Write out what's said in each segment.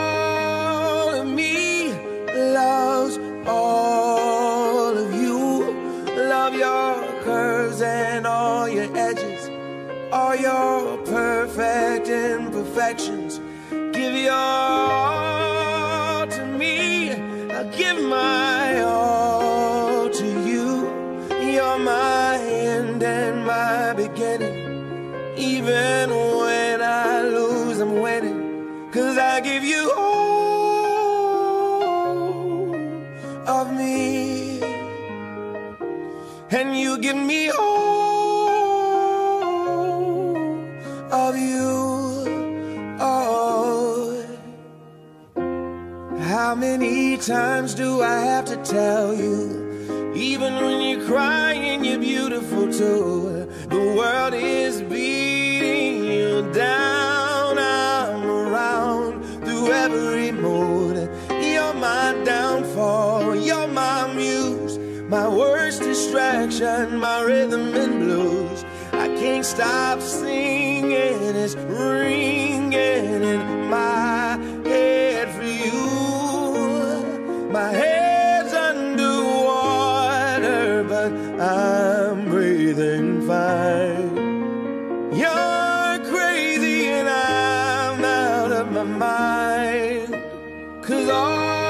all of me loves all of you. Love your curves and all your edges, all your perfect imperfections. Give your all to me. I'll give my Cause I give you all of me. And you give me all of you. Oh. How many times do I have to tell you? Even when you're crying, you're beautiful too. The world is beating my downfall. You're my muse. My worst distraction, my rhythm and blues. I can't stop singing. It's ringing in my head for you. My head's underwater, but I'm breathing fine. You're crazy and I'm out of my mind. Cause all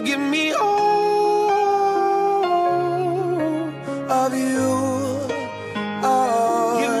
You. Give me all of you. Oh, give